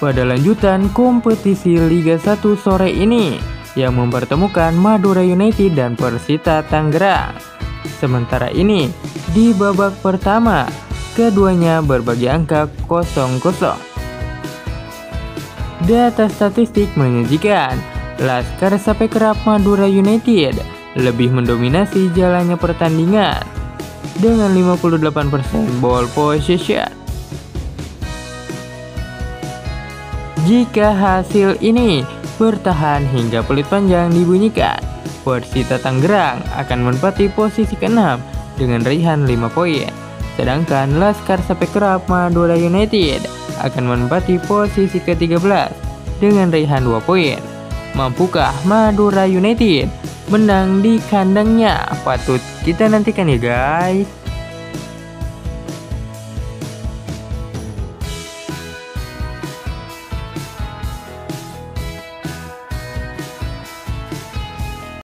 pada lanjutan kompetisi Liga 1 sore ini yang mempertemukan Madura United dan Persita Tangerang. Sementara ini, di babak pertama, keduanya berbagi angka 0-0. Data statistik menyajikan Laskar Sape Kerap Madura United lebih mendominasi jalannya pertandingan dengan 58% ball possession. Jika hasil ini bertahan hingga peluit panjang dibunyikan, Persita Tangerang akan menempati posisi ke-6 dengan raihan 5 poin. Sedangkan Laskar Sapekraf Madura United akan menempati posisi ke-13 dengan raihan 2 poin. Mampukah Madura United menang di kandangnya? Patut kita nantikan ya guys.